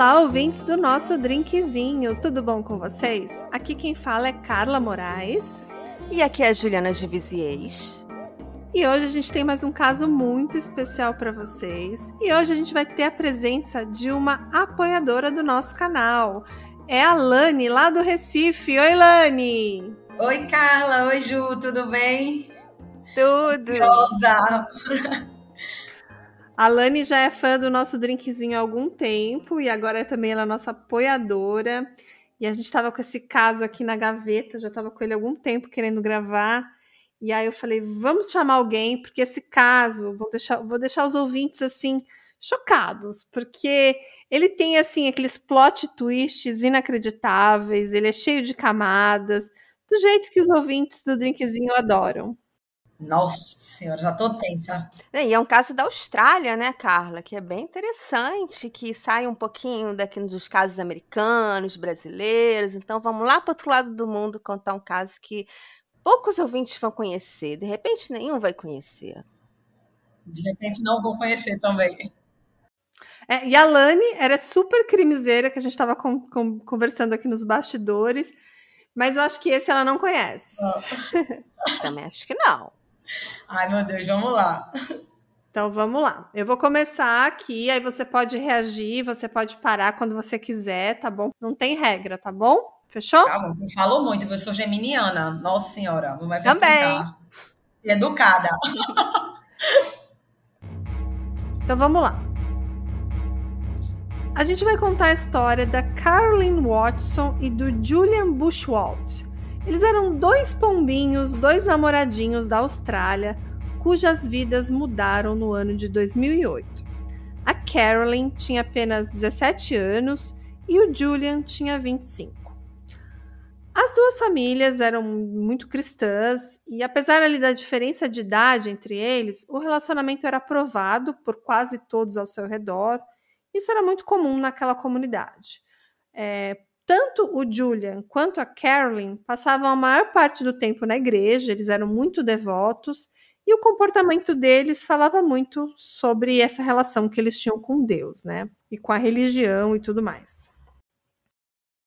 Olá, ouvintes do nosso drinkzinho, tudo bom com vocês? Aqui quem fala é Carla Moraes. E aqui é a Juliana de Viziers. E hoje a gente tem mais um caso muito especial para vocês. E hoje a gente vai ter a presença de uma apoiadora do nosso canal. É a Lani, lá do Recife. Oi, Lani! Oi, Carla. Oi, Ju. Tudo bem? Tudo! Ansiosa. A Lani já é fã do nosso drinkzinho há algum tempo e agora também ela é nossa apoiadora. E a gente estava com esse caso aqui na gaveta, já estava com ele há algum tempo querendo gravar. E aí eu falei, vamos chamar alguém, porque esse caso, vou deixar, vou deixar os ouvintes assim chocados, porque ele tem assim aqueles plot twists inacreditáveis, ele é cheio de camadas, do jeito que os ouvintes do drinkzinho adoram. Nossa senhora, já tô tensa. E é um caso da Austrália, né, Carla? Que é bem interessante, que sai um pouquinho daqui dos casos americanos, brasileiros. Então vamos lá para outro lado do mundo contar um caso que poucos ouvintes vão conhecer. De repente, nenhum vai conhecer. De repente, não vou conhecer também. É, e a Lani era super crimezeira, que a gente estava conversando aqui nos bastidores. Mas eu acho que esse ela não conhece. Oh. Também acho que não. Ai, meu Deus, vamos lá. Então vamos lá. Eu vou começar aqui, aí você pode reagir, você pode parar quando você quiser, tá bom? Não tem regra, tá bom? Fechou? Tá bom. Falou muito, eu sou geminiana. Nossa senhora, não vai Também. Educada. então vamos lá. A gente vai contar a história da Caroline Watson e do Julian Bushwald. Eles eram dois pombinhos, dois namoradinhos da Austrália, cujas vidas mudaram no ano de 2008. A Carolyn tinha apenas 17 anos e o Julian tinha 25. As duas famílias eram muito cristãs e, apesar ali da diferença de idade entre eles, o relacionamento era aprovado por quase todos ao seu redor. Isso era muito comum naquela comunidade. É, tanto o Julian quanto a Carolyn passavam a maior parte do tempo na igreja, eles eram muito devotos, e o comportamento deles falava muito sobre essa relação que eles tinham com Deus, né? E com a religião e tudo mais.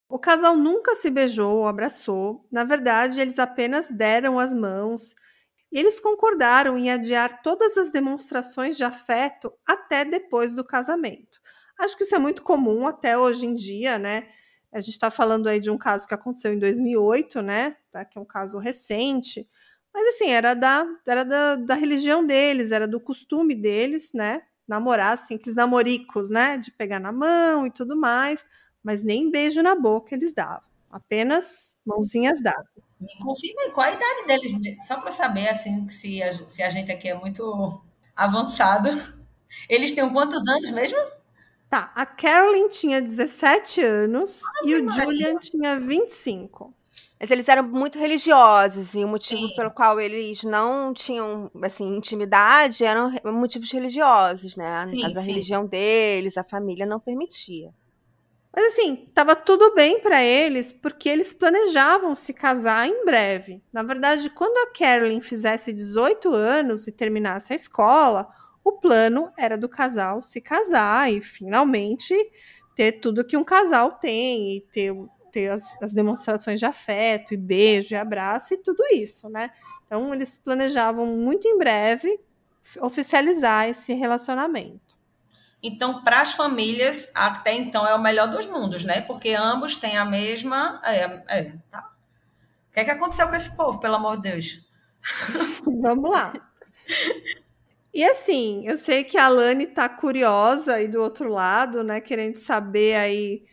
O casal nunca se beijou ou abraçou, na verdade, eles apenas deram as mãos e eles concordaram em adiar todas as demonstrações de afeto até depois do casamento. Acho que isso é muito comum até hoje em dia, né? A gente está falando aí de um caso que aconteceu em 2008, né? Tá? Que é um caso recente. Mas assim, era da, era da, da religião deles, era do costume deles, né? Namorar, aqueles namoricos, né? De pegar na mão e tudo mais. Mas nem beijo na boca eles davam. Apenas mãozinhas dadas. Me confirma qual a idade deles, só para saber, assim, se a, se a gente aqui é muito avançado. Eles têm quantos anos mesmo? Tá, a Carolyn tinha 17 anos Ai, e o Maria. Julian tinha 25. Mas eles eram muito religiosos e o motivo Sim. pelo qual eles não tinham assim intimidade eram motivos religiosos, né? Sim, a religião deles, a família não permitia. Mas assim, tava tudo bem para eles porque eles planejavam se casar em breve. Na verdade, quando a Carolyn fizesse 18 anos e terminasse a escola, o plano era do casal se casar e finalmente ter tudo que um casal tem e ter, ter as, as demonstrações de afeto e beijo e abraço e tudo isso, né? Então eles planejavam muito em breve oficializar esse relacionamento. Então, para as famílias, até então é o melhor dos mundos, né? Porque ambos têm a mesma. É, é, tá. O que, é que aconteceu com esse povo, pelo amor de Deus? Vamos lá. E assim, eu sei que a Lani tá curiosa aí do outro lado, né? Querendo saber aí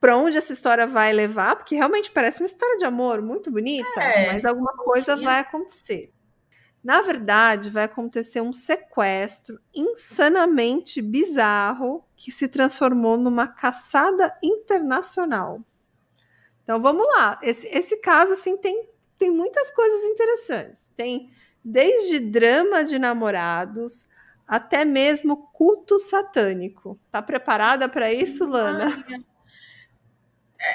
para onde essa história vai levar, porque realmente parece uma história de amor muito bonita, é, mas alguma coisa vai acontecer. Na verdade, vai acontecer um sequestro insanamente bizarro que se transformou numa caçada internacional. Então vamos lá. Esse, esse caso assim tem, tem muitas coisas interessantes. Tem desde drama de namorados até mesmo culto satânico. Tá preparada para isso, Lana?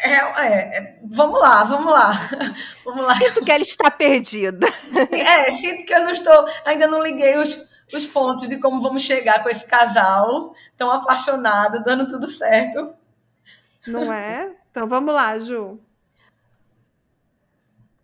É, é, é, vamos lá, vamos lá. Vamos lá. Sinto que ela está perdida. É, sinto que eu não estou, ainda não liguei os, os pontos de como vamos chegar com esse casal tão apaixonado, dando tudo certo. Não é? Então vamos lá, Ju.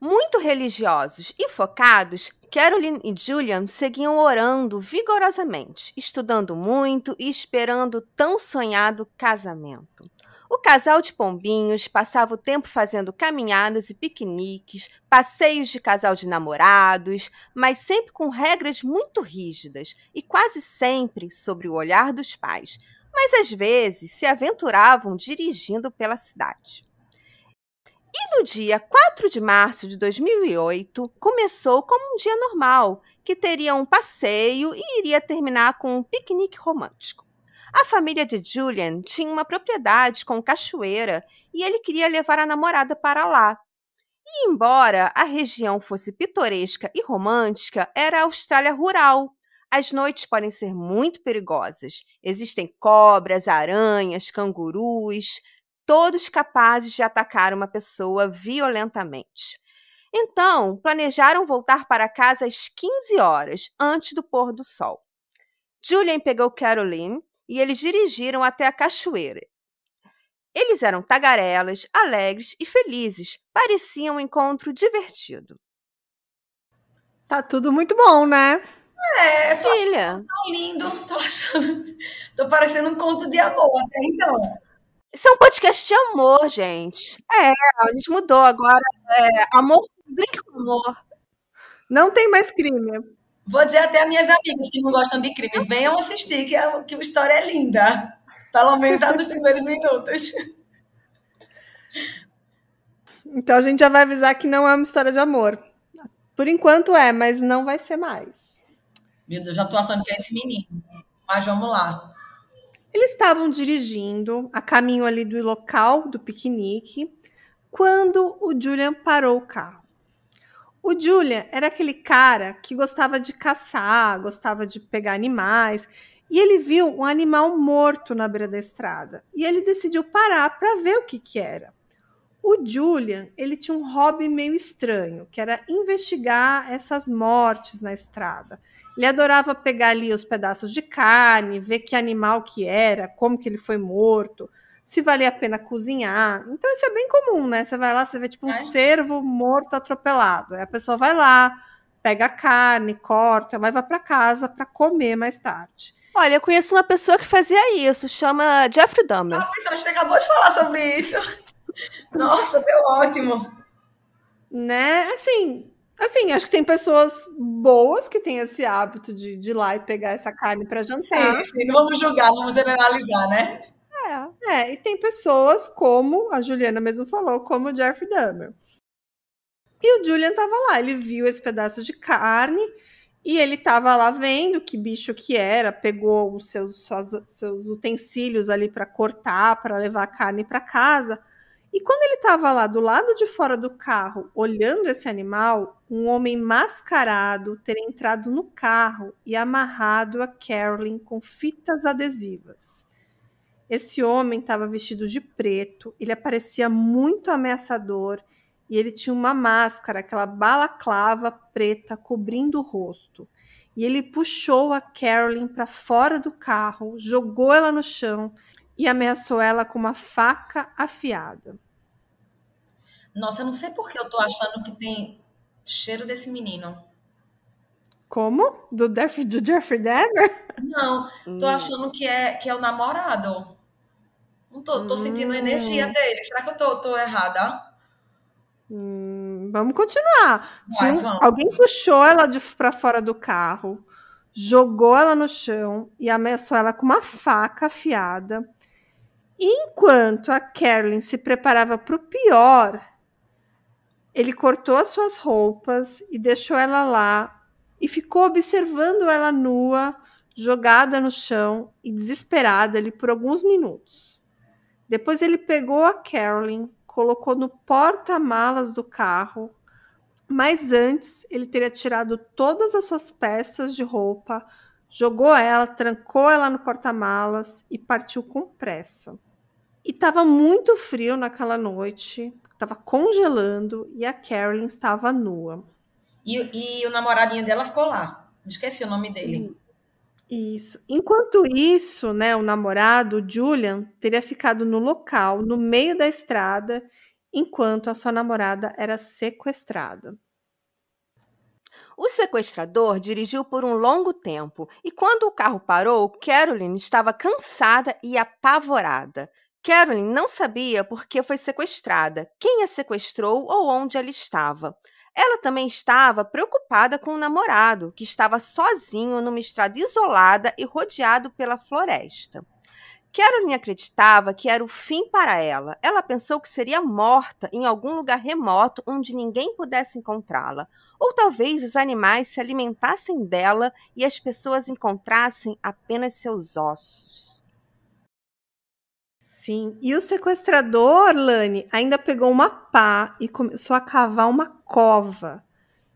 Muito religiosos e focados, Caroline e Julian seguiam orando vigorosamente, estudando muito e esperando tão sonhado casamento. O casal de pombinhos passava o tempo fazendo caminhadas e piqueniques, passeios de casal de namorados, mas sempre com regras muito rígidas e quase sempre sobre o olhar dos pais, mas às vezes se aventuravam dirigindo pela cidade. E no dia 4 de março de 2008, começou como um dia normal, que teria um passeio e iria terminar com um piquenique romântico. A família de Julian tinha uma propriedade com cachoeira e ele queria levar a namorada para lá. E embora a região fosse pitoresca e romântica, era a Austrália rural. As noites podem ser muito perigosas. Existem cobras, aranhas, cangurus, todos capazes de atacar uma pessoa violentamente. Então, planejaram voltar para casa às 15 horas, antes do pôr do sol. Julian pegou Caroline e eles dirigiram até a cachoeira. Eles eram tagarelas, alegres e felizes. Parecia um encontro divertido. Tá tudo muito bom, né? É, tô Filha. achando tão lindo. Tô achando. Tô parecendo um conto de amor até então. Isso é um podcast de amor, gente. É, a gente mudou agora. É, amor, drink com amor. Não tem mais crime. Vou dizer até a minhas amigas que não gostam de crime, venham assistir, que a, que a história é linda. Pelo menos nos primeiros minutos. Então a gente já vai avisar que não é uma história de amor. Por enquanto é, mas não vai ser mais. Meu Deus, já tô achando que é esse menino. Mas vamos lá. Eles estavam dirigindo a caminho ali do local do piquenique quando o Julian parou o carro. O Julian era aquele cara que gostava de caçar, gostava de pegar animais, e ele viu um animal morto na beira da estrada. E ele decidiu parar para ver o que, que era. O Julian, ele tinha um hobby meio estranho, que era investigar essas mortes na estrada. Ele adorava pegar ali os pedaços de carne, ver que animal que era, como que ele foi morto, se valia a pena cozinhar. Então isso é bem comum, né? Você vai lá, você vê tipo um é. cervo morto atropelado. Aí a pessoa vai lá, pega a carne, corta, leva para casa para comer mais tarde. Olha, eu conheço uma pessoa que fazia isso, chama Jeffrey Dahmer. Ah, a gente acabou de falar sobre isso. Nossa, deu ótimo. Né? Assim, Assim, acho que tem pessoas boas que têm esse hábito de, de ir lá e pegar essa carne para jantar. Sim, não vamos julgar, vamos generalizar, né? É, é, e tem pessoas como a Juliana mesmo falou, como o Jeffrey Dahmer. E o Julian tava lá, ele viu esse pedaço de carne e ele tava lá vendo que bicho que era, pegou os seus, suas, seus utensílios ali para cortar, para levar a carne para casa. E quando ele estava lá do lado de fora do carro, olhando esse animal, um homem mascarado teria entrado no carro e amarrado a Carolyn com fitas adesivas. Esse homem estava vestido de preto, ele parecia muito ameaçador e ele tinha uma máscara, aquela balaclava preta cobrindo o rosto. E ele puxou a Carolyn para fora do carro, jogou ela no chão e ameaçou ela com uma faca afiada. Nossa, eu não sei por que eu tô achando que tem cheiro desse menino. Como? Do, Def, do Jeffrey Dahmer? Não, tô hum. achando que é, que é o namorado. Não tô, tô sentindo a energia hum. dele. Será que eu tô, tô errada? Hum, vamos continuar. Vai, vamos. Alguém puxou ela para fora do carro, jogou ela no chão e ameaçou ela com uma faca afiada Enquanto a Carolyn se preparava para o pior, ele cortou as suas roupas e deixou ela lá e ficou observando ela nua, jogada no chão e desesperada ali por alguns minutos. Depois ele pegou a Carolyn, colocou no porta-malas do carro, mas antes ele teria tirado todas as suas peças de roupa, jogou ela, trancou ela no porta-malas e partiu com pressa. E estava muito frio naquela noite, estava congelando e a Carolyn estava nua. E, e, o namoradinho dela ficou lá. Esqueci o nome dele. Isso. Enquanto isso, né, o namorado, o Julian, teria ficado no local, no meio da estrada, enquanto a sua namorada era sequestrada. O sequestrador dirigiu por um longo tempo e, quando o carro parou, Carolyn estava cansada e apavorada. Carolyn não sabia por que foi sequestrada, quem a sequestrou ou onde ela estava. Ela também estava preocupada com o namorado, que estava sozinho numa estrada isolada e rodeado pela floresta. Carolyn acreditava que era o fim para ela. Ela pensou que seria morta em algum lugar remoto onde ninguém pudesse encontrá-la. Ou talvez os animais se alimentassem dela e as pessoas encontrassem apenas seus ossos. Sim, e o sequestrador, Lani, ainda pegou uma pá e começou a cavar uma cova.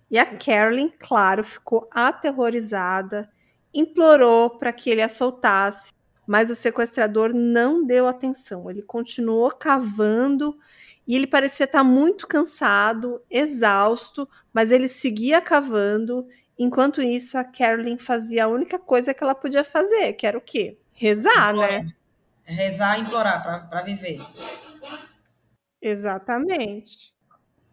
E a Carolyn, claro, ficou aterrorizada, implorou para que ele a soltasse, mas o sequestrador não deu atenção. Ele continuou cavando e ele parecia estar muito cansado, exausto, mas ele seguia cavando. Enquanto isso, a Carolyn fazia a única coisa que ela podia fazer, que era o quê? Rezar, né? Rezar e implorar para viver. Exatamente.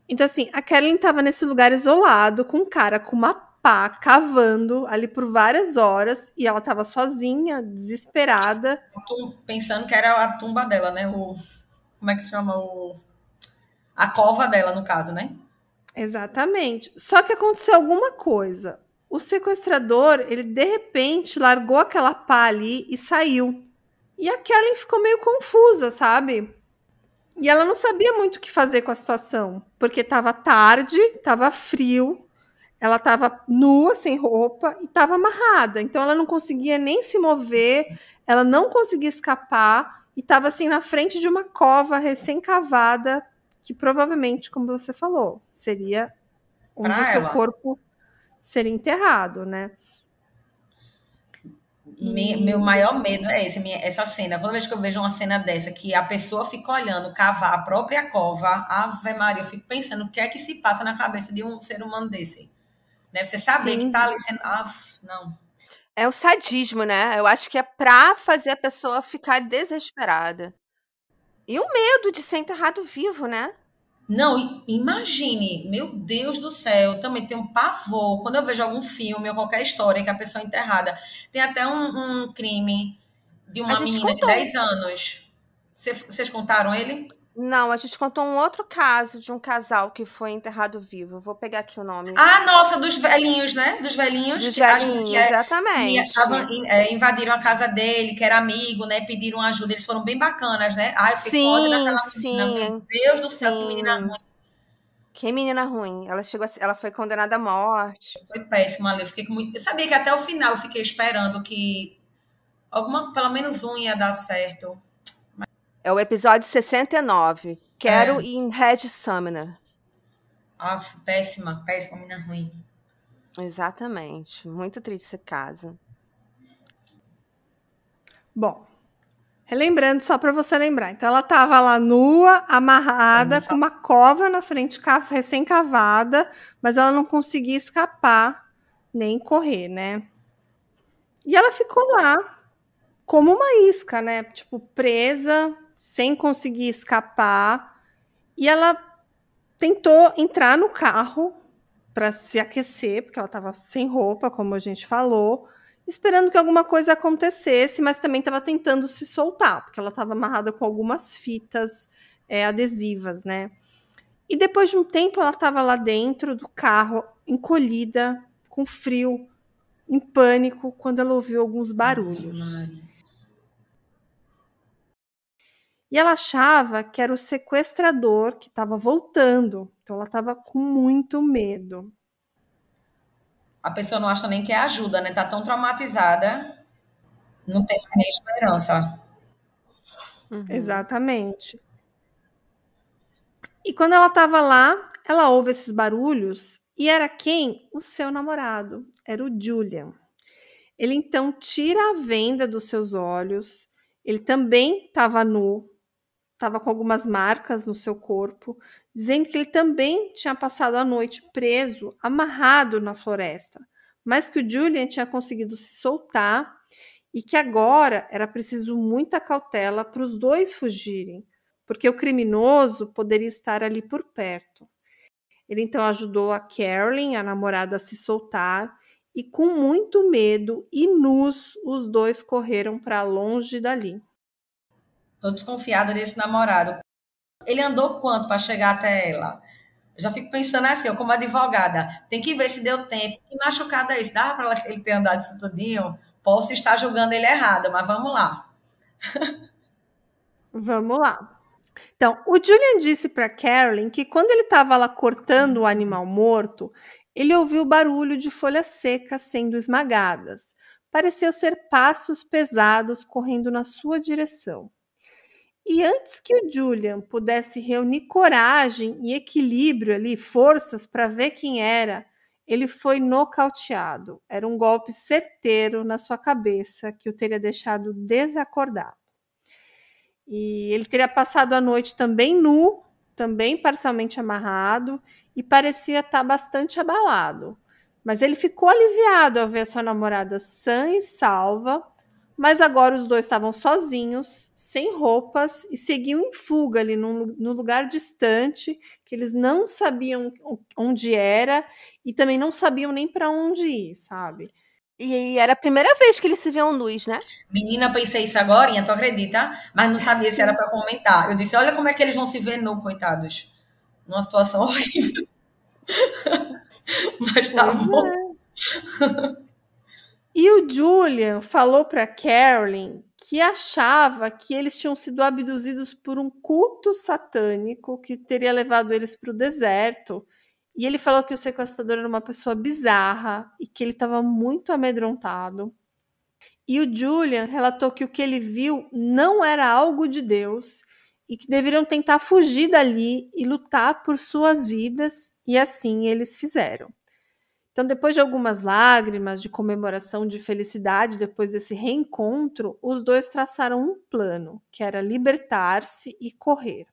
Então, assim, a Carolyn estava nesse lugar isolado, com um cara com uma pá cavando ali por várias horas e ela estava sozinha, desesperada. tô pensando que era a tumba dela, né? O, como é que se chama? O, a cova dela, no caso, né? Exatamente. Só que aconteceu alguma coisa. O sequestrador, ele de repente largou aquela pá ali e saiu. E a Kellen ficou meio confusa, sabe? E ela não sabia muito o que fazer com a situação, porque estava tarde, estava frio, ela estava nua, sem roupa e estava amarrada. Então ela não conseguia nem se mover, ela não conseguia escapar e estava assim na frente de uma cova recém-cavada, que provavelmente, como você falou, seria onde o seu corpo seria enterrado, né? Meu maior medo é esse, minha, essa cena. Toda vez que eu vejo uma cena dessa, que a pessoa fica olhando cavar a própria cova, Ave Maria, eu fico pensando o que é que se passa na cabeça de um ser humano desse. Né? Você saber Sim. que tá ali sendo. Ah, não. É o sadismo, né? Eu acho que é pra fazer a pessoa ficar desesperada. E o medo de ser enterrado vivo, né? Não, imagine, meu Deus do céu, também tem um pavor. Quando eu vejo algum filme ou qualquer história que a pessoa é enterrada, tem até um, um crime de uma menina contou. de 10 anos. Vocês contaram ele? Não, a gente contou um outro caso de um casal que foi enterrado vivo. Vou pegar aqui o nome. Ah, nossa, dos velhinhos, né? Dos velhinhos. Dos que velhinhos, é, exatamente. Tavam, é, invadiram a casa dele, que era amigo, né? Pediram ajuda. Eles foram bem bacanas, né? Ai, eu fiquei sim, daquela menina. Meu Deus do céu, sim. que menina ruim. Que menina ruim. Ela chegou a, ela foi condenada à morte. Foi péssima ali. Eu fiquei muito. Eu sabia que até o final eu fiquei esperando que alguma, pelo menos um ia dar certo. É o episódio 69. Quero é. em Red Summoner. Ah, péssima, péssima, menina ruim. Exatamente. Muito triste esse caso. Bom, relembrando só para você lembrar. Então ela estava lá nua, amarrada, com uma cova na frente, recém-cavada, mas ela não conseguia escapar nem correr, né? E ela ficou lá como uma isca, né? Tipo, presa sem conseguir escapar. E ela tentou entrar no carro para se aquecer, porque ela estava sem roupa, como a gente falou, esperando que alguma coisa acontecesse, mas também estava tentando se soltar, porque ela estava amarrada com algumas fitas é, adesivas, né? E depois de um tempo, ela estava lá dentro do carro, encolhida, com frio, em pânico, quando ela ouviu alguns barulhos. Nossa, e ela achava que era o sequestrador que estava voltando. Então ela estava com muito medo. A pessoa não acha nem que é ajuda, né? Tá tão traumatizada, não tem nem esperança. Uhum. Exatamente. E quando ela estava lá, ela ouve esses barulhos e era quem? O seu namorado, era o Julian. Ele então tira a venda dos seus olhos. Ele também estava nu, estava com algumas marcas no seu corpo, dizendo que ele também tinha passado a noite preso, amarrado na floresta, mas que o Julian tinha conseguido se soltar e que agora era preciso muita cautela para os dois fugirem, porque o criminoso poderia estar ali por perto. Ele então ajudou a Carolyn, a namorada, a se soltar e, com muito medo e nus, os dois correram para longe dali. Tô desconfiada desse namorado. Ele andou quanto para chegar até ela? Já fico pensando assim, eu como advogada, tem que ver se deu tempo. Que machucada é isso? Dá para ele ter andado isso tudinho? Posso estar julgando ele errado, mas vamos lá. vamos lá. Então, o Julian disse para Carolyn que quando ele estava lá cortando o animal morto, ele ouviu barulho de folhas secas sendo esmagadas. Pareceu ser passos pesados correndo na sua direção. E antes que o Julian pudesse reunir coragem e equilíbrio ali, forças para ver quem era, ele foi nocauteado. Era um golpe certeiro na sua cabeça que o teria deixado desacordado. E ele teria passado a noite também nu, também parcialmente amarrado, e parecia estar bastante abalado. Mas ele ficou aliviado ao ver sua namorada sã e salva, mas agora os dois estavam sozinhos, sem roupas e seguiam em fuga ali num, num lugar distante, que eles não sabiam onde era e também não sabiam nem para onde ir, sabe? E era a primeira vez que eles se viam nus, né? Menina, pensei isso agora, tu acredita? Mas não sabia se era para comentar. Eu disse: olha como é que eles vão se ver nu, coitados. Numa situação horrível. Mas tá pois bom. É. E o Julian falou para Carolyn que achava que eles tinham sido abduzidos por um culto satânico que teria levado eles para o deserto e ele falou que o sequestrador era uma pessoa bizarra e que ele estava muito amedrontado. E o Julian relatou que o que ele viu não era algo de Deus e que deveriam tentar fugir dali e lutar por suas vidas, e assim eles fizeram. Então, depois de algumas lágrimas de comemoração de felicidade depois desse reencontro, os dois traçaram um plano, que era libertar-se e correr.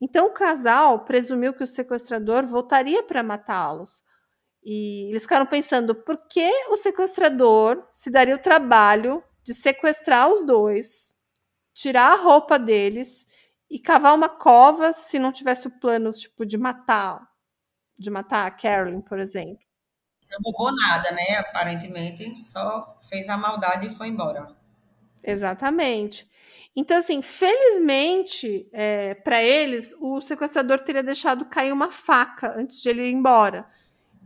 Então o casal presumiu que o sequestrador voltaria para matá-los. E eles ficaram pensando por que o sequestrador se daria o trabalho de sequestrar os dois, tirar a roupa deles e cavar uma cova se não tivesse o plano tipo de matar, de matar a Carolyn, por exemplo. Não roubou nada, né? Aparentemente, só fez a maldade e foi embora. Exatamente. Então, assim, felizmente é, para eles, o sequestrador teria deixado cair uma faca antes de ele ir embora.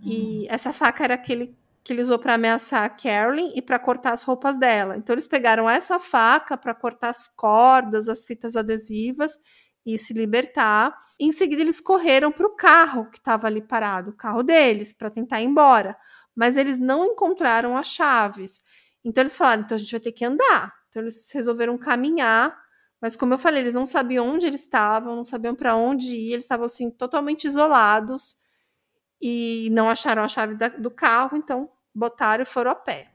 E uhum. essa faca era aquele que ele usou para ameaçar a Carolyn e para cortar as roupas dela. Então, eles pegaram essa faca para cortar as cordas, as fitas adesivas e se libertar. Em seguida, eles correram para o carro que estava ali parado, o carro deles, para tentar ir embora. Mas eles não encontraram as chaves. Então, eles falaram: então a gente vai ter que andar. Então eles resolveram caminhar, mas como eu falei, eles não sabiam onde eles estavam, não sabiam para onde ir, eles estavam assim totalmente isolados e não acharam a chave da, do carro, então botaram e foram a pé.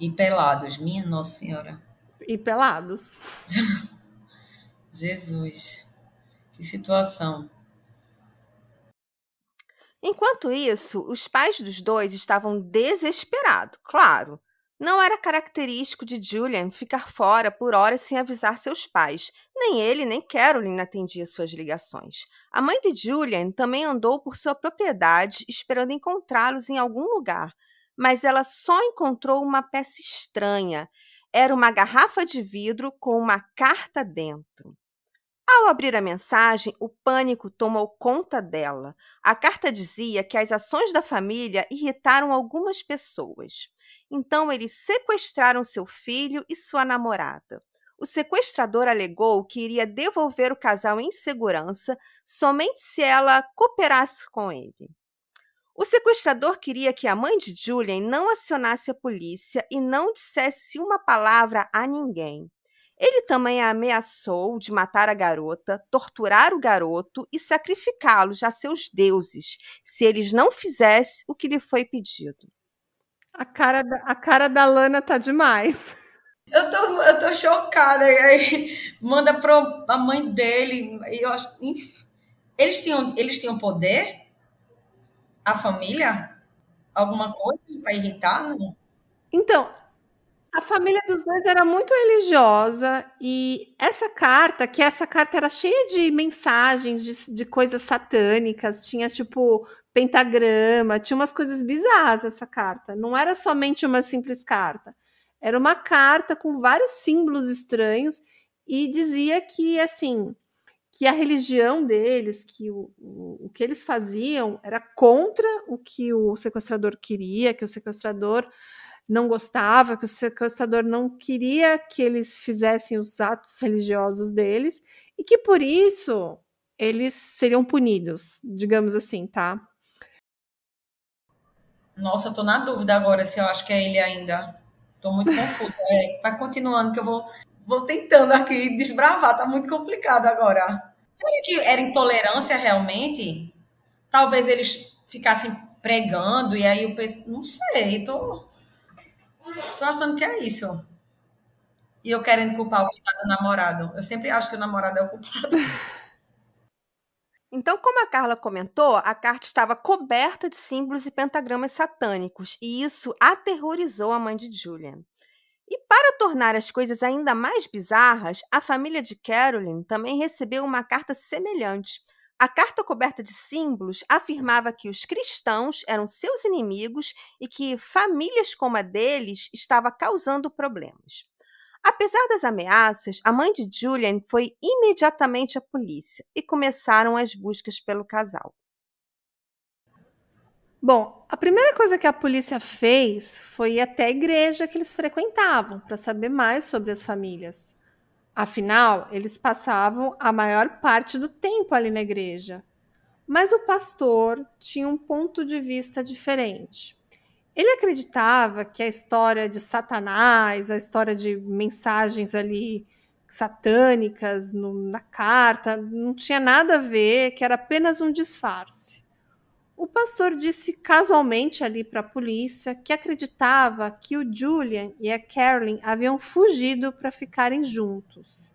E pelados, minha Nossa Senhora. E pelados. Jesus, que situação. Enquanto isso, os pais dos dois estavam desesperados, claro. Não era característico de Julian ficar fora por horas sem avisar seus pais. Nem ele, nem Carolyn atendia suas ligações. A mãe de Julian também andou por sua propriedade esperando encontrá-los em algum lugar, mas ela só encontrou uma peça estranha. Era uma garrafa de vidro com uma carta dentro. Ao abrir a mensagem, o pânico tomou conta dela. A carta dizia que as ações da família irritaram algumas pessoas. Então, eles sequestraram seu filho e sua namorada. O sequestrador alegou que iria devolver o casal em segurança somente se ela cooperasse com ele. O sequestrador queria que a mãe de Julian não acionasse a polícia e não dissesse uma palavra a ninguém. Ele também a ameaçou de matar a garota, torturar o garoto e sacrificá-los a seus deuses, se eles não fizessem o que lhe foi pedido. A cara, da, a cara da Lana tá demais. Eu tô, eu tô chocada. Aí manda para a mãe dele. Eu acho, eles tinham, eles tinham poder? A família? alguma coisa para irritar? Não? Então, a família dos dois era muito religiosa e essa carta, que essa carta era cheia de mensagens de, de coisas satânicas, tinha tipo pentagrama, tinha umas coisas bizarras essa carta. Não era somente uma simples carta. Era uma carta com vários símbolos estranhos e dizia que assim, que a religião deles, que o, o, o que eles faziam era contra o que o sequestrador queria, que o sequestrador não gostava, que o sequestrador não queria que eles fizessem os atos religiosos deles e que por isso eles seriam punidos, digamos assim, tá? Nossa, eu tô na dúvida agora se eu acho que é ele ainda. Tô muito confusa. É, vai continuando que eu vou, vou tentando aqui desbravar, tá muito complicado agora. Será que era intolerância realmente? Talvez eles ficassem pregando e aí o pessoal. Não sei, tô Tô achando que é isso. E eu querendo culpar o do namorado. Eu sempre acho que o namorado é o culpado. Então, como a Carla comentou, a carta estava coberta de símbolos e pentagramas satânicos, e isso aterrorizou a mãe de Julian. E para tornar as coisas ainda mais bizarras, a família de Carolyn também recebeu uma carta semelhante, a carta coberta de símbolos afirmava que os cristãos eram seus inimigos e que famílias como a deles estava causando problemas. Apesar das ameaças, a mãe de Julian foi imediatamente à polícia e começaram as buscas pelo casal. Bom, a primeira coisa que a polícia fez foi ir até a igreja que eles frequentavam para saber mais sobre as famílias. Afinal, eles passavam a maior parte do tempo ali na igreja. Mas o pastor tinha um ponto de vista diferente. Ele acreditava que a história de Satanás, a história de mensagens ali satânicas no, na carta, não tinha nada a ver, que era apenas um disfarce. O pastor disse casualmente ali para a polícia que acreditava que o Julian e a Carolyn haviam fugido para ficarem juntos.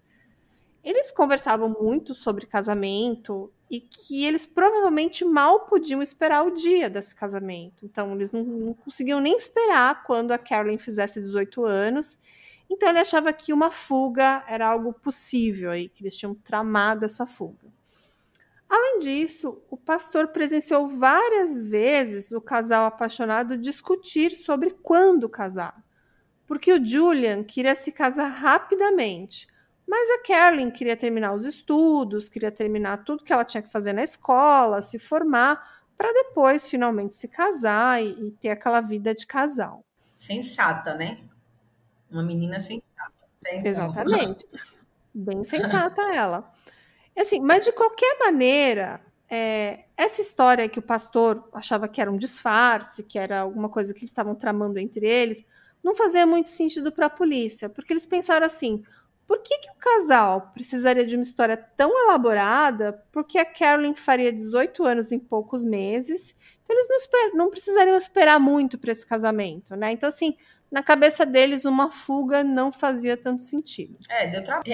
Eles conversavam muito sobre casamento e que eles provavelmente mal podiam esperar o dia desse casamento. Então, eles não, não conseguiam nem esperar quando a Carolyn fizesse 18 anos. Então, ele achava que uma fuga era algo possível aí, que eles tinham tramado essa fuga. Além disso, o pastor presenciou várias vezes o casal apaixonado discutir sobre quando casar, porque o Julian queria se casar rapidamente, mas a Carolyn queria terminar os estudos, queria terminar tudo que ela tinha que fazer na escola, se formar, para depois finalmente se casar e, e ter aquela vida de casal. Sensata, né? Uma menina sensata. Exatamente. Bem sensata ela. Assim, mas de qualquer maneira, é, essa história que o pastor achava que era um disfarce, que era alguma coisa que eles estavam tramando entre eles, não fazia muito sentido para a polícia, porque eles pensaram assim: por que, que o casal precisaria de uma história tão elaborada? Porque a Carolyn faria 18 anos em poucos meses, então eles não, não precisariam esperar muito para esse casamento, né? Então, assim, na cabeça deles uma fuga não fazia tanto sentido. É, deu trabalho.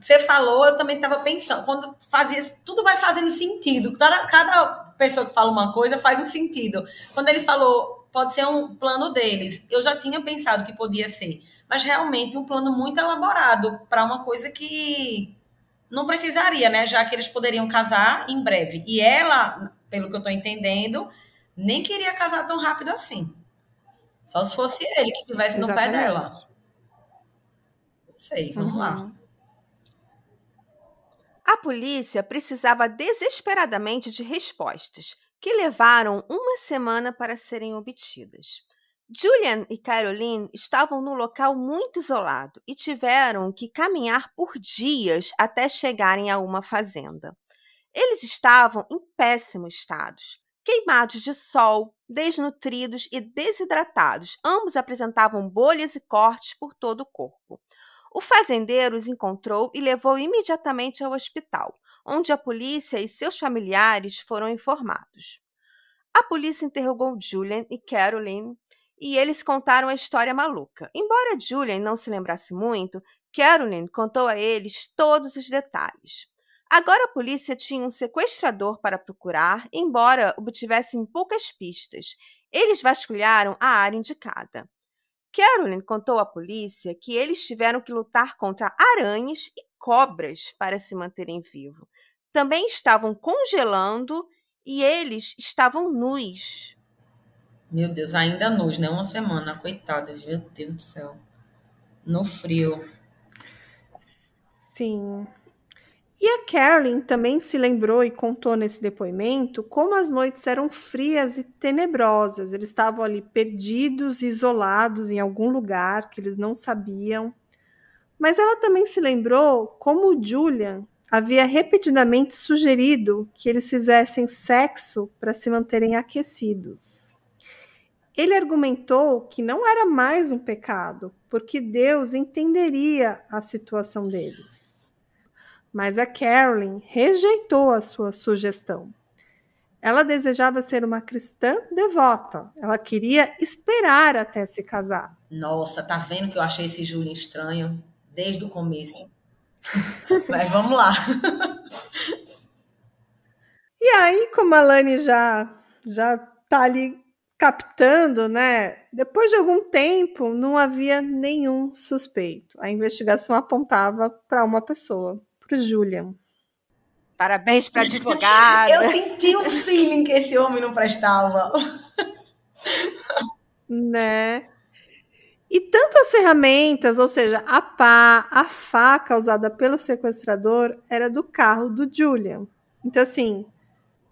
Você falou, eu também estava pensando, quando fazia, tudo vai fazendo sentido. Cada, cada pessoa que fala uma coisa faz um sentido. Quando ele falou, pode ser um plano deles, eu já tinha pensado que podia ser, mas realmente um plano muito elaborado para uma coisa que não precisaria, né? Já que eles poderiam casar em breve. E ela, pelo que eu estou entendendo, nem queria casar tão rápido assim. Só se fosse ele que estivesse no pé dela. Não sei, vamos uhum. lá. A polícia precisava desesperadamente de respostas, que levaram uma semana para serem obtidas. Julian e Caroline estavam num local muito isolado e tiveram que caminhar por dias até chegarem a uma fazenda. Eles estavam em péssimo estado queimados de sol, desnutridos e desidratados. Ambos apresentavam bolhas e cortes por todo o corpo. O fazendeiro os encontrou e levou imediatamente ao hospital, onde a polícia e seus familiares foram informados. A polícia interrogou Julian e Caroline e eles contaram a história maluca. Embora Julian não se lembrasse muito, Caroline contou a eles todos os detalhes. Agora a polícia tinha um sequestrador para procurar, embora obtivessem poucas pistas. Eles vasculharam a área indicada. Carolyn contou à polícia que eles tiveram que lutar contra aranhas e cobras para se manterem vivos. Também estavam congelando e eles estavam nus. Meu Deus, ainda nus, né? Uma semana, coitada, meu Deus do céu. No frio. Sim. E a Carolyn também se lembrou e contou nesse depoimento como as noites eram frias e tenebrosas. Eles estavam ali perdidos, isolados em algum lugar que eles não sabiam. Mas ela também se lembrou como o Julian havia repetidamente sugerido que eles fizessem sexo para se manterem aquecidos. Ele argumentou que não era mais um pecado, porque Deus entenderia a situação deles mas a Carolyn rejeitou a sua sugestão. Ela desejava ser uma cristã devota. Ela queria esperar até se casar. Nossa, tá vendo que eu achei esse Júlio estranho desde o começo? Mas vamos lá. e aí, como a Lani já já tá ali captando, né? Depois de algum tempo, não havia nenhum suspeito. A investigação apontava para uma pessoa, para Julian. Parabéns para advogada. Eu senti o feeling que esse homem não prestava. né? E tanto as ferramentas, ou seja, a pá, a faca usada pelo sequestrador era do carro do Julian. Então, assim,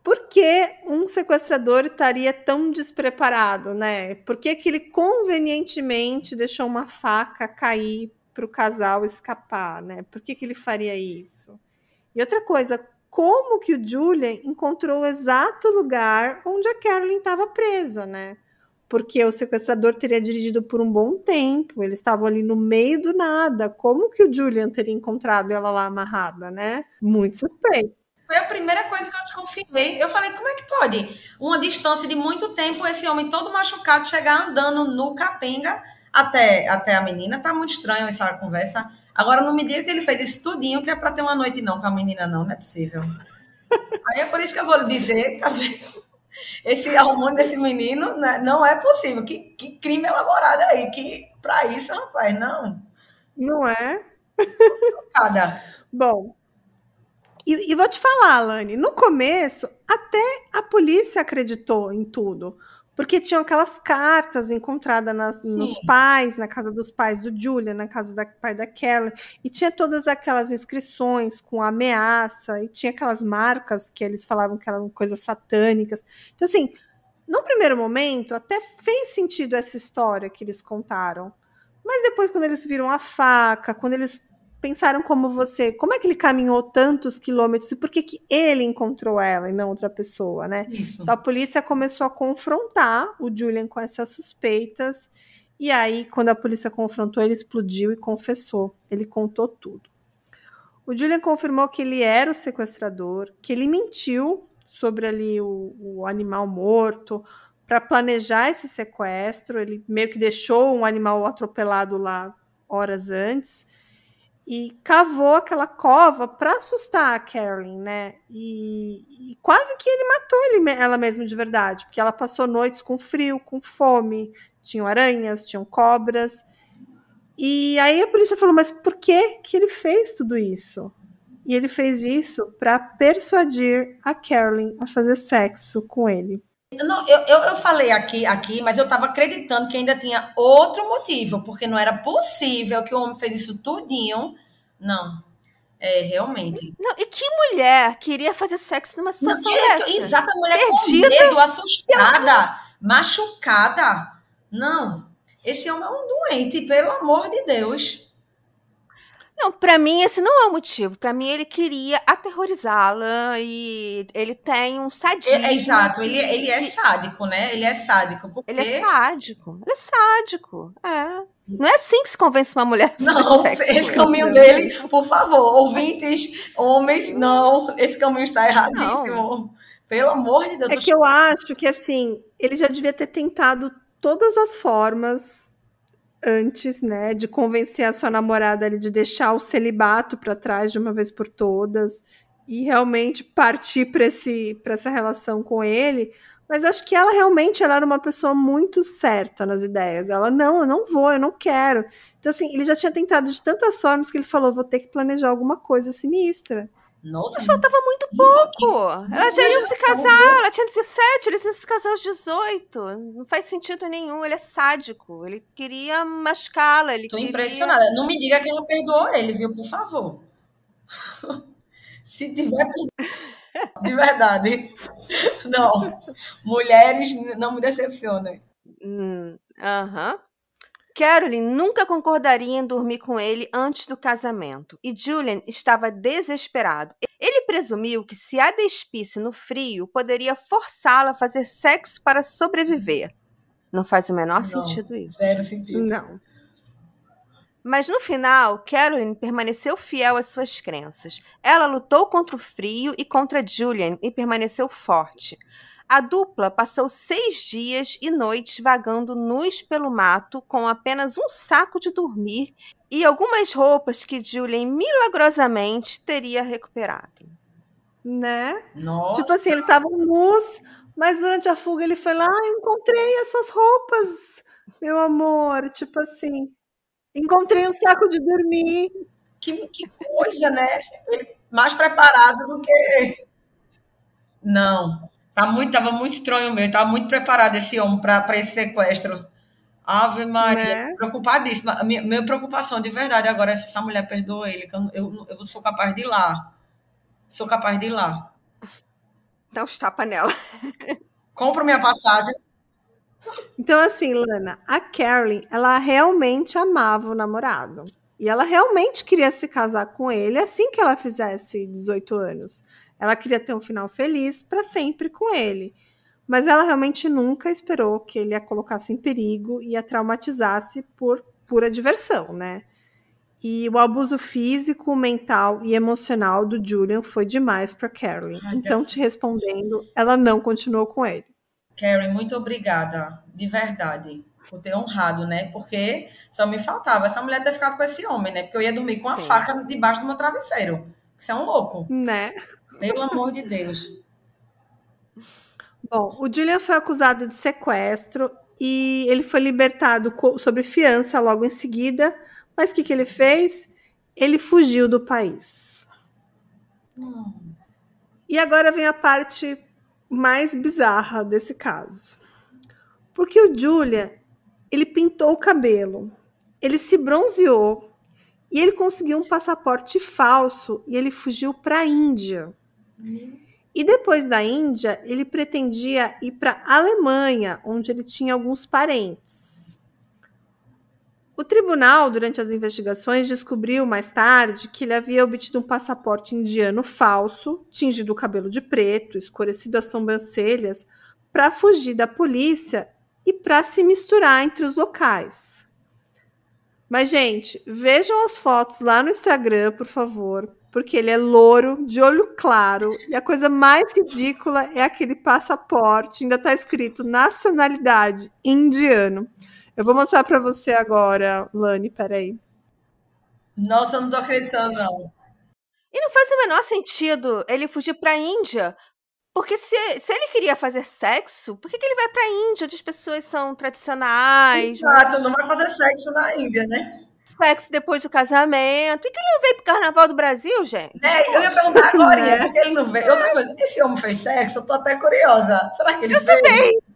por que um sequestrador estaria tão despreparado, né? Por que, que ele convenientemente deixou uma faca cair para o casal escapar, né? Por que, que ele faria isso? E outra coisa, como que o Julian encontrou o exato lugar onde a Carolyn estava presa, né? Porque o sequestrador teria dirigido por um bom tempo, eles estavam ali no meio do nada. Como que o Julian teria encontrado ela lá amarrada, né? Muito suspeito. Foi a primeira coisa que eu desconfiei. Eu falei, como é que pode? Uma distância de muito tempo, esse homem todo machucado chegar andando no capenga até, até a menina. Tá muito estranho essa conversa. Agora não me diga que ele fez isso tudinho, que é para ter uma noite não com a menina, não, não é possível. Aí é por isso que eu vou lhe dizer, tá vendo? Esse hormônio desse menino né, não é possível. Que, que crime elaborado aí, que para isso, rapaz, não. Não é? Nada. Bom, e, e, vou te falar, Alane, no começo, até a polícia acreditou em tudo porque tinham aquelas cartas encontradas nas, nos pais, na casa dos pais do Julia, na casa do pai da Carolyn, e tinha todas aquelas inscrições com ameaça, e tinha aquelas marcas que eles falavam que eram coisas satânicas. Então, assim, no primeiro momento, até fez sentido essa história que eles contaram. Mas depois, quando eles viram a faca, quando eles pensaram como você, como é que ele caminhou tantos quilômetros e por que, que ele encontrou ela e não outra pessoa, né? Isso. Então a polícia começou a confrontar o Julian com essas suspeitas e aí quando a polícia confrontou ele explodiu e confessou, ele contou tudo. O Julian confirmou que ele era o sequestrador, que ele mentiu sobre ali o, o animal morto para planejar esse sequestro, ele meio que deixou um animal atropelado lá horas antes e cavou aquela cova para assustar a Carolyn, né? E, e, quase que ele matou ele, ela mesma de verdade, porque ela passou noites com frio, com fome, tinham aranhas, tinham cobras. E aí a polícia falou: mas por que que ele fez tudo isso? E ele fez isso para persuadir a Carolyn a fazer sexo com ele. Não, eu, eu, eu, falei aqui, aqui, mas eu estava acreditando que ainda tinha outro motivo, porque não era possível que o homem fez isso tudinho. Não. É, realmente. Não, e que mulher queria fazer sexo numa situação não, é, dessa? Exato, a mulher Perdida, com medo, assustada, machucada. Não, esse homem é um doente, pelo amor de Deus. Não, para mim esse não é o motivo. Para mim ele queria aterrorizá-la e ele tem um sadismo. É, é, exato, ele, ele é sádico, né? Ele é sádico. Porque... Ele é sádico. Ele é sádico. É. Não é assim que se convence uma mulher. Não, esse caminho dele, por favor, ouvintes, homens, não, esse caminho está erradíssimo. Não. Pelo amor de Deus. É que eu acho que assim, ele já devia ter tentado todas as formas antes, né, de convencer a sua namorada ali de deixar o celibato para trás de uma vez por todas e realmente partir para esse para essa relação com ele, Mas acho que ela realmente ela era uma pessoa muito certa nas ideias. Ela, não, eu não vou, eu não quero. Então, assim, ele já tinha tentado de tantas formas que ele falou: vou ter que planejar alguma coisa sinistra. Nossa, Mas faltava muito pouco. Ela já ia se casar, ela tinha 17, eles iam se casar aos 18. Não faz sentido nenhum, ele é sádico. Ele queria machucá-la. Ele Tô queria... impressionada. Não me diga que ela perdoou ele, viu? Por favor. Se tiver de verdade. Não. Mulheres não me decepcionem. Hum, aham. Uhum. Carolyn nunca concordaria em dormir com ele antes do casamento, e Julian estava desesperado. Ele presumiu que se a despisse no frio, poderia forçá-la a fazer sexo para sobreviver. Não faz o menor Não, sentido isso. Zero sentido. Não. Mas no final, Carolyn permaneceu fiel às suas crenças. Ela lutou contra o frio e contra Julian e permaneceu forte. A dupla passou seis dias e noites vagando nus pelo mato com apenas um saco de dormir e algumas roupas que Julian milagrosamente teria recuperado. Né? Nossa. Tipo assim, eles estavam nus, mas durante a fuga ele foi lá, ah, encontrei as suas roupas, meu amor. Tipo assim, encontrei um saco de dormir. Que, que coisa, né? Ele mais preparado do que. Não. Tá muito, tava muito estranho mesmo, tava muito preparado esse homem para esse sequestro. Ave Maria, Né? preocupadíssima. Minha, minha preocupação de verdade agora é se essa mulher perdoa ele, que eu, eu, eu sou capaz de ir lá. Sou capaz de ir lá. Dá uns tapa nela. Compro minha passagem. Então, assim, Lana, a Carolyn, ela realmente amava o namorado. E ela realmente queria se casar com ele assim que ela fizesse 18 anos. Ela queria ter um final feliz para sempre com ele. Mas ela realmente nunca esperou que ele a colocasse em perigo e a traumatizasse por pura diversão, né? E o abuso físico, mental e emocional do Julian foi demais para Carolyn. Ai, então, Deus. te respondendo, ela não continuou com ele. Karen, muito obrigada, de verdade, por ter honrado, né? Porque só me faltava essa mulher ter ficado com esse homem, né? Porque eu ia dormir com a faca debaixo do meu travesseiro. Você é um louco. Né? Pelo amor de Deus. Bom, o Julian foi acusado de sequestro e ele foi libertado co- sob fiança logo em seguida. Mas o que, que ele fez? Ele fugiu do país. E agora vem a parte mais bizarra desse caso. Porque o Julian, ele pintou o cabelo, ele se bronzeou e ele conseguiu um passaporte falso e ele fugiu para a Índia. E depois da Índia, ele pretendia ir para a Alemanha, onde ele tinha alguns parentes. O tribunal, durante as investigações, descobriu mais tarde que ele havia obtido um passaporte indiano falso, tingido o cabelo de preto, escurecido as sobrancelhas, para fugir da polícia e para se misturar entre os locais. Mas, gente, vejam as fotos lá no Instagram, por favor, porque ele é louro, de olho claro, e a coisa mais ridícula é aquele passaporte, ainda está escrito nacionalidade indiano. Eu vou mostrar para você agora, Lani, peraí. Nossa, eu não tô acreditando, não. E não faz o menor sentido ele fugir para a Índia. Porque se, se ele queria fazer sexo, por que, que ele vai para a Índia, onde as pessoas são tradicionais, Exato, não vai fazer sexo na Índia, né? Sexo depois do casamento? Por que ele não veio pro Carnaval do Brasil, gente? É, eu ia perguntar agora, Né? porque ele não veio. Outra coisa, esse homem fez sexo? Eu tô até curiosa. Será que ele fez?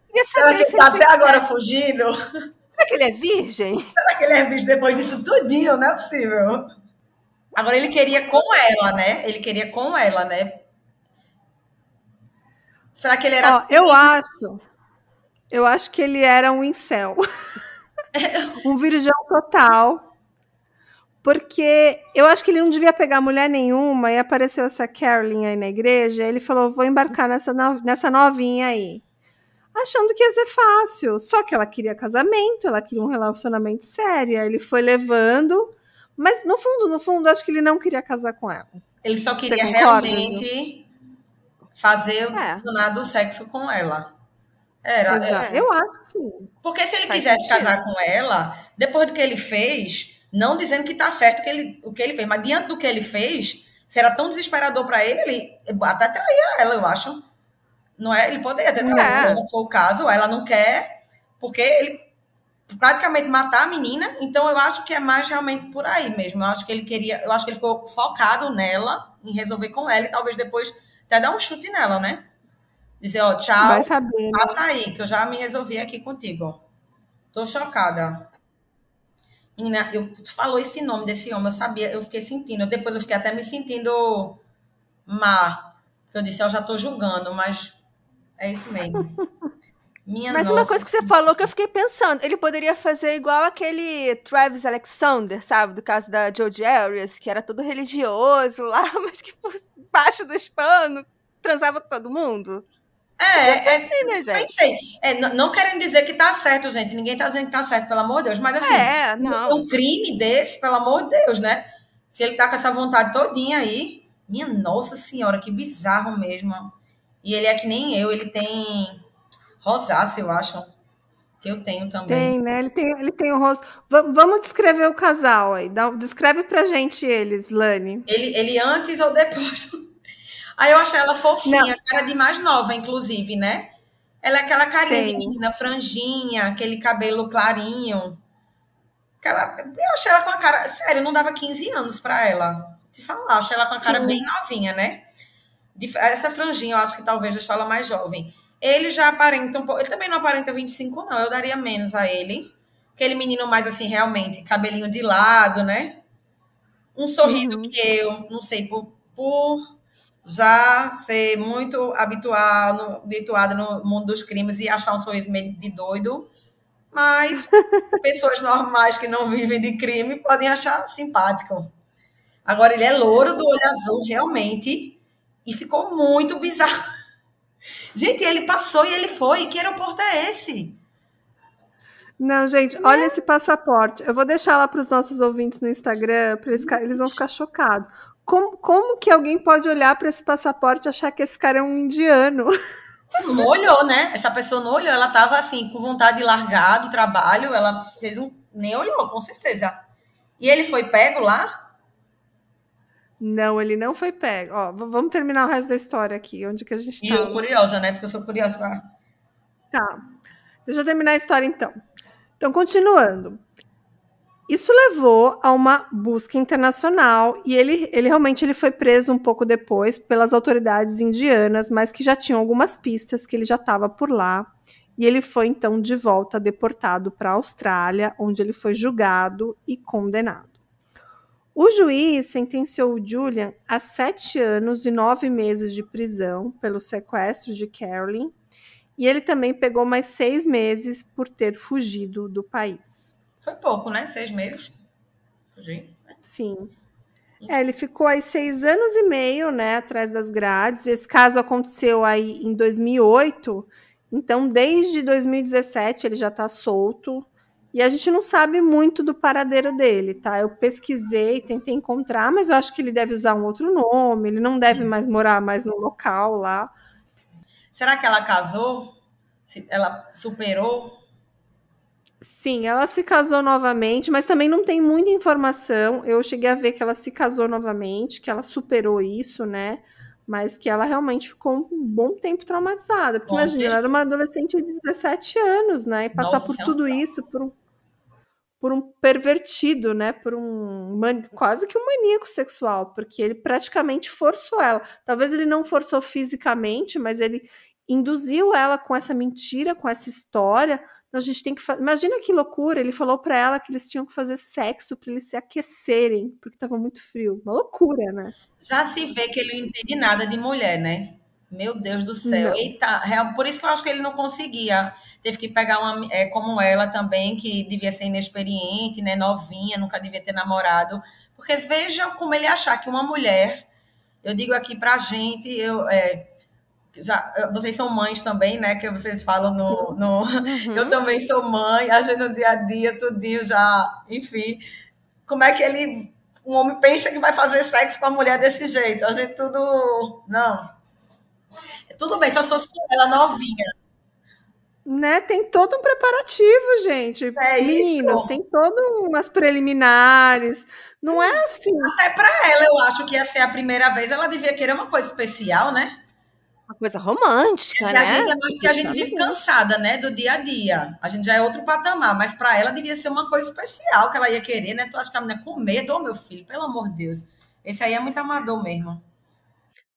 Queria Será que ele tá até agora sexo. fugindo? Será que ele é virgem? Será que ele é visto depois disso tudinho? Não é possível. Agora ele queria com ela, né? Ele queria com ela, né? Será que ele era Ó, eu acho, eu acho que ele era um incel. um virgão total. Porque eu acho que ele não devia pegar mulher nenhuma e apareceu essa Carolyn aí na igreja. Ele falou: vou embarcar nessa, no- nessa novinha aí. Achando que ia ser fácil. Só que ela queria casamento, ela queria um relacionamento sério. Aí ele foi levando. Mas no fundo, no fundo, acho que ele não queria casar com ela. Ele só queria realmente fazer o É. do sexo com ela. Era. Era. Eu acho que sim. Porque se ele Faz quisesse sentido. casar com ela, depois do que ele fez, não dizendo que tá certo que ele, o que ele fez, mas diante do que ele fez, se era tão desesperador para ele, ele até traía ela, eu acho. Não é? Ele poderia ter traído, é. se for o caso, ela não quer, porque ele praticamente matar a menina, então eu acho que é mais realmente por aí mesmo. Eu acho que ele queria, eu acho que ele ficou focado nela, em resolver com ela, e talvez depois até dar um chute nela, né? Dizer, ó, tchau, Vai saber, né? passa aí, que eu já me resolvi aqui contigo. Tô chocada. Menina, eu falou esse nome desse homem, eu sabia, eu fiquei sentindo. Depois eu fiquei até me sentindo má. Porque eu disse, eu já tô julgando, mas é isso mesmo. Minha Mas nossa. uma coisa que você falou que eu fiquei pensando, ele poderia fazer igual aquele Travis Alexander, sabe? Do caso da Jodie Arias, que era todo religioso lá, mas que por baixo do pano transava com todo mundo. É, é assim, né, gente? Pensei. É, não, não querendo dizer que tá certo, gente. Ninguém tá dizendo que tá certo, pelo amor de Deus. Mas assim, é, não. um crime desse, pelo amor de Deus, né? Se ele tá com essa vontade todinha aí, minha nossa senhora, que bizarro mesmo. E ele é que nem eu, ele tem rosácea, eu acho. Que eu tenho também. Tem, né? Ele tem, ele tem o rosto. V vamos descrever o casal aí. Dá, descreve pra gente eles, Lani. Ele, ele antes ou depois? Aí eu achei ela fofinha, Não. cara de mais nova, inclusive, né? Ela é aquela carinha Tem. de menina franjinha, aquele cabelo clarinho. Eu achei ela com a cara. Sério, não dava 15 anos para ela. Te falar, achei ela com a cara Sim. bem novinha, né? Essa franjinha, eu acho que talvez deixou ela mais jovem. Ele já aparenta um pouco. Ele também não aparenta 25, não. Eu daria menos a ele. Aquele menino mais assim, realmente, cabelinho de lado, né? Um sorriso uhum. que eu, não sei, por, por já ser muito habituado, habituada no mundo dos crimes e achar um sorriso meio de doido. Mas pessoas normais que não vivem de crime podem achar simpático. Agora, ele é louro do olho azul, realmente, e ficou muito bizarro. Gente, ele passou e ele foi. Que aeroporto é esse? Não, gente, olha esse passaporte. Eu vou deixar lá para os nossos ouvintes no Instagram, para eles, eles vão ficar chocados. Como, como que alguém pode olhar para esse passaporte e achar que esse cara é um indiano? Não olhou, né? Essa pessoa não olhou, ela estava assim, com vontade de largar do trabalho, ela fez um. Nem olhou, com certeza. E ele foi pego lá? Não, ele não foi pego. Ó, vamos terminar o resto da história aqui, onde que a gente está. eu curiosa, né? Porque eu sou curiosa pra... Tá. Deixa eu terminar a história então. Então, continuando. Isso levou a uma busca internacional e ele, ele realmente ele foi preso um pouco depois pelas autoridades indianas, mas que já tinham algumas pistas que ele já estava por lá. E ele foi então de volta deportado para a Austrália, onde ele foi julgado e condenado. O juiz sentenciou o Julian a sete anos e nove meses de prisão pelo sequestro de Carolyn, e ele também pegou mais seis meses por ter fugido do país. Foi pouco, né? Seis meses. Fugi. Sim. É, ele ficou aí seis anos e meio, né, atrás das grades. Esse caso aconteceu aí em 2008. Então, desde 2017 ele já está solto. E a gente não sabe muito do paradeiro dele, tá? Eu pesquisei, tentei encontrar, mas eu acho que ele deve usar um outro nome. Ele não deve mais morar mais no local lá. Será que ela casou? Ela superou Sim, ela se casou novamente, mas também não tem muita informação. Eu cheguei a ver que ela se casou novamente, que ela superou isso, né? Mas que ela realmente ficou um bom tempo traumatizada. Porque imagina, ela era uma adolescente de 17 anos, né? E passar Nossa, por tudo isso, por um, por um pervertido, né? Por um quase que um maníaco sexual, porque ele praticamente forçou ela. Talvez ele não forçou fisicamente, mas ele induziu ela com essa mentira, com essa história a gente tem que fazer. Imagina que loucura! Ele falou para ela que eles tinham que fazer sexo para eles se aquecerem, porque estava muito frio. Uma loucura, né? Já se vê que ele não entende nada de mulher, né? Meu Deus do céu. Não. Eita, por isso que eu acho que ele não conseguia. Teve que pegar uma é, como ela também, que devia ser inexperiente, né? Novinha, nunca devia ter namorado. Porque vejam como ele achar que uma mulher. Eu digo aqui pra gente, eu. É, já, vocês são mães também, né? Que vocês falam no. no uhum. Eu também sou mãe, a gente no dia a dia, tudinho já, enfim. Como é que ele. Um homem pensa que vai fazer sexo com a mulher desse jeito? A gente tudo. Não. Tudo bem, só fosse ela novinha. Né, tem todo um preparativo, gente. É Meninas, isso. tem todo umas preliminares. Não é assim. Até para ela, eu acho que ia ser a primeira vez, ela devia querer uma coisa especial, né? Uma coisa romântica, que né? a gente, é mais- que a gente vive cansada, né, do dia a dia. A gente já é outro patamar, mas para ela devia ser uma coisa especial que ela ia querer, né? Tu acha que a menina com medo, ô meu filho, pelo amor de Deus. Esse aí é muito amador mesmo.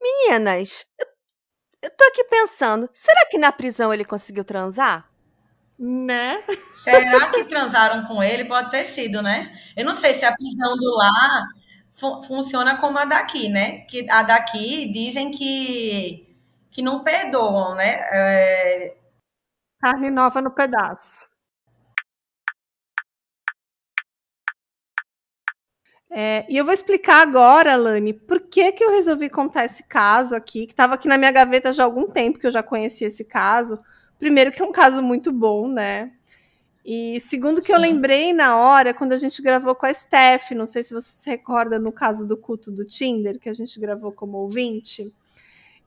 Meninas, eu, eu tô aqui pensando, será que na prisão ele conseguiu transar? Né? Será que transaram com ele? Pode ter sido, né? Eu não sei se a prisão do lá fu- funciona como a daqui, né? Que a daqui dizem que, que não perdoam, né? É, Carne nova no pedaço. É, e eu vou explicar agora, Lani, por que, que eu resolvi contar esse caso aqui, que estava aqui na minha gaveta já há algum tempo que eu já conhecia esse caso. Primeiro, que é um caso muito bom, né? E segundo, que eu Sim. lembrei na hora, quando a gente gravou com a Steph, não sei se você se recorda no caso do culto do Tinder, que a gente gravou como ouvinte.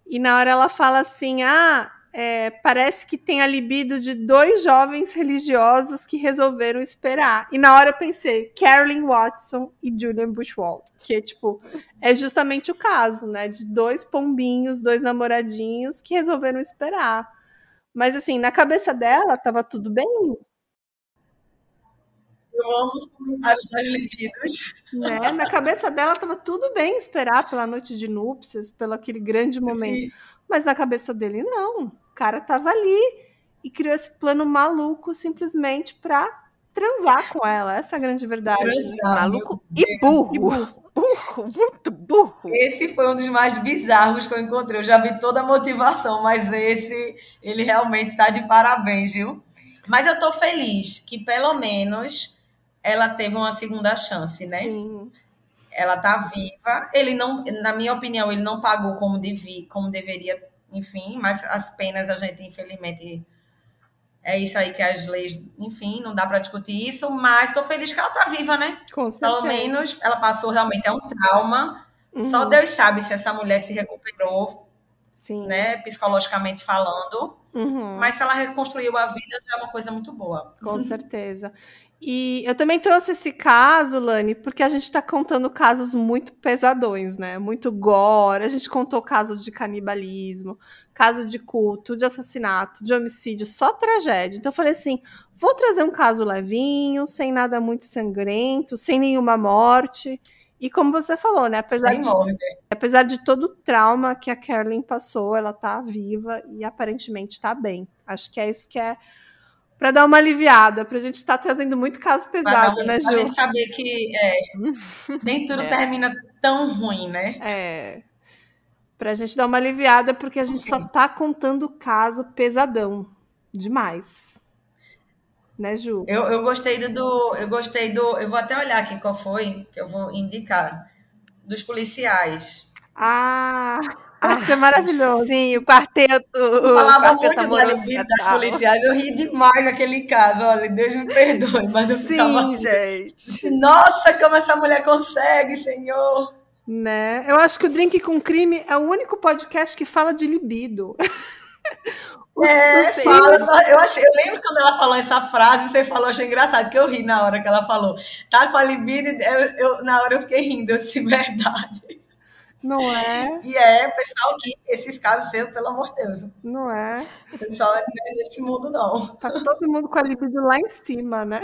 E na hora ela fala assim: ah, é, parece que tem a libido de dois jovens religiosos que resolveram esperar. E na hora eu pensei, Carolyn Watson e Julian Bushwald. Que, tipo, é justamente o caso, né? De dois pombinhos, dois namoradinhos que resolveram esperar. Mas, assim, na cabeça dela tava tudo bem, eu amo os comentários das libidos. né? Na cabeça dela tava tudo bem esperar pela noite de núpcias, pelo aquele grande momento. Mas na cabeça dele, não. O cara tava ali e criou esse plano maluco simplesmente pra transar com ela. Essa é a grande verdade. Transar, Maluco e burro. E burro. Burro, muito burro. Esse foi um dos mais bizarros que eu encontrei. Eu já vi toda a motivação, mas esse, ele realmente está de parabéns, viu? Mas eu estou feliz que pelo menos ela teve uma segunda chance, né? Sim. Ela tá viva. Ele não, na minha opinião, ele não pagou como, devi, como deveria, enfim, mas as penas a gente, infelizmente, é isso aí que as leis, enfim, não dá para discutir isso, mas estou feliz que ela tá viva, né? Com certeza. Pelo menos ela passou realmente é um trauma. Uhum. Só Deus sabe se essa mulher se recuperou, Sim. né, psicologicamente falando. Uhum. Mas se ela reconstruiu a vida, já é uma coisa muito boa. Com certeza. E eu também trouxe esse caso, Lani, porque a gente está contando casos muito pesadões, né? Muito gore. A gente contou caso de canibalismo, caso de culto, de assassinato, de homicídio, só tragédia. Então eu falei assim: vou trazer um caso levinho, sem nada muito sangrento, sem nenhuma morte. E como você falou, né? Apesar Sem de morte. Apesar de todo o trauma que a Carolyn passou, ela tá viva e aparentemente tá bem. Acho que é isso que é para dar uma aliviada, pra gente estar trazendo muito caso Pra dar pesado, um- né, A Ju? gente saber que é, nem tudo É. termina tão ruim, né? É. Pra gente dar uma aliviada, porque a gente Sim. só tá contando caso pesadão. Demais. Né, Ju? Eu, eu gostei do, do- Eu gostei do. Eu vou até olhar aqui qual foi, que eu vou indicar. Dos policiais. Ah, vai ser maravilhoso. Sim, o quarteto. Eu o falava quarteto muito da fatal. das policiais. Eu ri demais naquele caso. Olha, Deus me perdoe, mas eu ficava. Sim, gente. Nossa, como essa mulher consegue, Senhor! Né? Eu acho que o Drink com Crime é o único podcast que fala de libido. É, fala, só- eu, achei, eu lembro quando ela falou essa frase, você falou, achei engraçado, que eu ri na hora que ela falou. Tá com a libido, eu, eu- na hora eu fiquei rindo, eu disse, verdade. Não é? E é, pessoal, que esses casos seus, pelo amor de Deus, Não é? o pessoal não é desse mundo, não. Tá todo mundo com a libido lá em cima, né?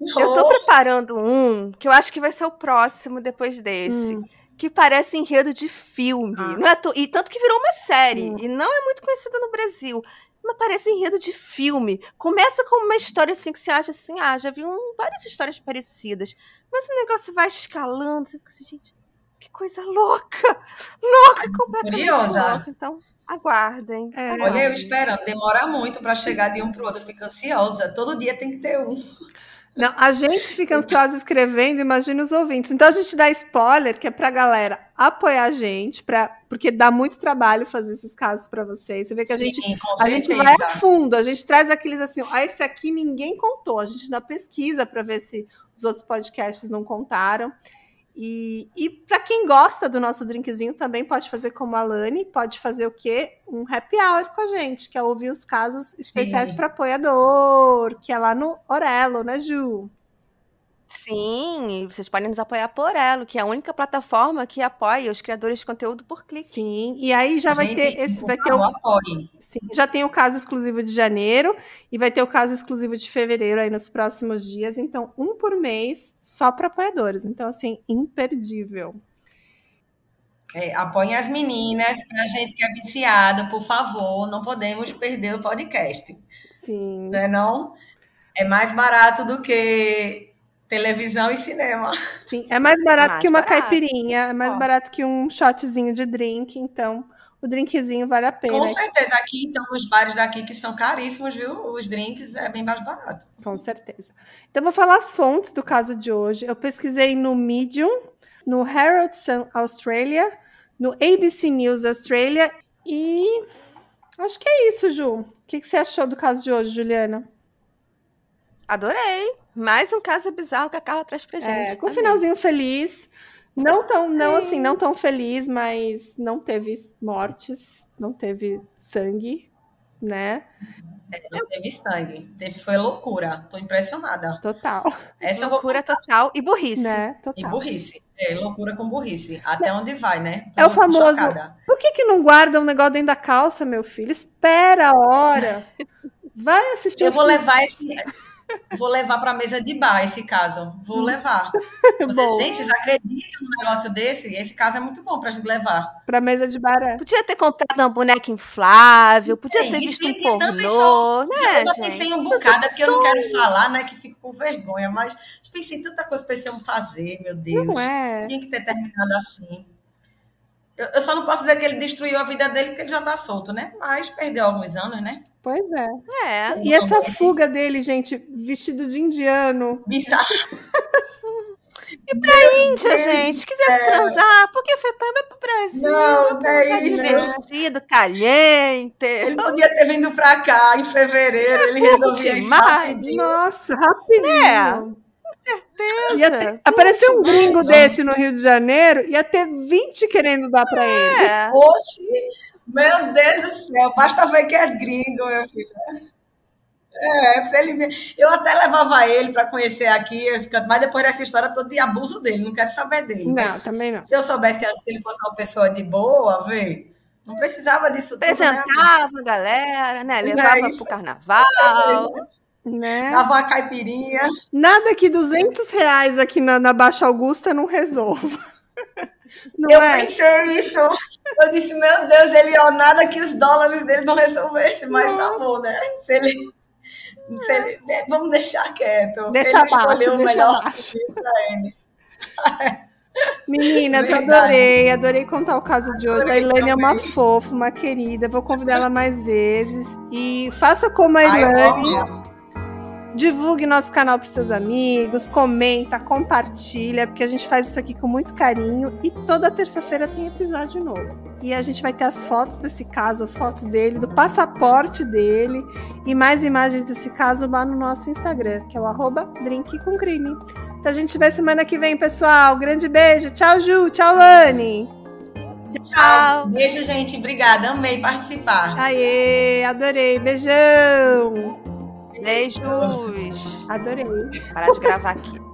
Eu tô preparando um que eu acho que vai ser o próximo depois desse. Hum. Que parece enredo de filme. Ah. Não é to- E tanto que virou uma série. Hum. E não é muito conhecida no Brasil. Mas parece enredo de filme. Começa com uma história assim que você acha assim, ah, já vi um- várias histórias parecidas. Mas o negócio vai escalando, você fica assim, gente, que coisa louca! Louca, completamente Curiosa. louca. Então, aguardem. É. aguardem. Olha, eu esperando, demora muito para chegar de um pro outro, eu fico ansiosa. Todo dia tem que ter um. Não, a gente fica ansiosa escrevendo, imagina os ouvintes. Então a gente dá spoiler, que é pra galera apoiar a gente, pra, porque dá muito trabalho fazer esses casos pra vocês. Você vê que a gente Sim, A gente vai a fundo, a gente traz aqueles assim, ó, esse aqui ninguém contou. A gente dá pesquisa para ver se os outros podcasts não contaram. E, e para quem gosta do nosso drinkzinho, também pode fazer como a Lani, pode fazer o quê? Um happy hour com a gente, que é ouvir os casos especiais para apoiador, que é lá no Orelo, né, Ju? Sim, e vocês podem nos apoiar por ela, que é a única plataforma que apoia os criadores de conteúdo por clique. Sim, e aí já vai Gente, ter esse vai ter o, apoiem. sim, já tem o caso exclusivo de janeiro e vai ter o caso exclusivo de fevereiro aí nos próximos dias, então um por mês só para apoiadores. Então assim, imperdível. É, apoiem as meninas, a gente que é viciado, por favor, não podemos perder o podcast. Sim. Não é não? É mais barato do que televisão e cinema. Sim, é mais barato Mais que uma barato. caipirinha, é mais Ó. barato que um shotzinho de drink, então o drinkzinho vale a pena. Com certeza, aqui, então, nos bares daqui, que são caríssimos, viu? Os drinks é bem mais barato. Com certeza. Então, vou falar as fontes do caso de hoje. Eu pesquisei no Medium, no Herald Sun Australia, no ABC News Australia e acho que é isso, Ju. O que, que você achou do caso de hoje, Juliana? Adorei. Mais um caso bizarro que a Carla traz pra gente. É, com um finalzinho feliz. Não tão, não Sim. assim, não tão feliz, mas não teve mortes, não teve sangue, né? Não teve sangue. Teve, foi loucura. Tô impressionada. Total, Essa Loucura total e burrice. né? E Total. burrice. É, loucura com burrice. Até onde vai, né? É o Tô famoso- chocada. Por que, que não guarda um negócio dentro da calça, meu filho? Espera a hora. Vai assistir Eu o vou filme. levar esse. Vou levar para mesa de bar esse caso. Vou levar. Vocês, Bom. gente, vocês acreditam num negócio desse? Esse caso é muito bom pra gente levar. pra mesa de bar. é. Podia ter comprado uma boneca inflável, podia É ter visto um pornô, né, eu já gente? pensei em um bocado, porque eu não quero falar, né? Que fico com vergonha, mas pensei em tanta coisa pra esse homem fazer, meu Deus. Não é. Tinha que ter terminado assim. Eu, eu só não posso dizer que ele destruiu a vida dele porque ele já tá solto, né? Mas perdeu alguns anos, né? Pois é. É. E essa fuga dele, gente, vestido de indiano. Bizarro. Índia, gente, quisesse transar, porque foi pra, vai pro Brasil, Não, não pra é isso. divertido, caliente. Ele podia ter vindo pra cá em fevereiro, ele resolvia isso. Nossa, rapidinho. É. Certeza. Ia ter- apareceu um gringo desse no Rio de Janeiro, ia ter 20 querendo dar pra ele. É. Oxe, meu Deus do céu, basta ver que é gringo, meu filho. É, se ele vir- eu até levava ele para conhecer aqui mas depois dessa história toda de abuso dele, não quero saber dele. Não, Mas também não. se eu soubesse antes que ele fosse uma pessoa de boa, vê, não precisava disso tudo, né? Apresentava a galera, né? É Levava pro carnaval. Né? Dava uma caipirinha. Nada que 200 reais aqui na, na Baixa Augusta não resolva. Não eu é? pensei isso. Eu disse, meu Deus, ele, ó, nada que os dólares dele não resolvessem, mas tá bom, né? Se ele. Se ele né, vamos deixar quieto. Deixa ele abaixo, escolheu o melhor para ele. Meninas, Verdade. adorei, adorei contar o caso de hoje. A Adorei Ilane é uma fofa, uma querida. Vou convidar ela mais vezes. E faça como a eu Ilane. Divulgue nosso canal para seus amigos, comenta, compartilha, porque a gente faz isso aqui com muito carinho e toda terça-feira tem episódio novo. E a gente vai ter as fotos desse caso, as fotos dele, do passaporte dele e mais imagens desse caso lá no nosso Instagram, que é o arroba Drink com Crime. Então a gente vê semana que vem, pessoal. Grande beijo. Tchau, Ju. Tchau, Lani. Tchau. Beijo, gente. Obrigada. Amei participar. Aê, adorei. Beijão. Beijos. Adorei. Parar de gravar aqui.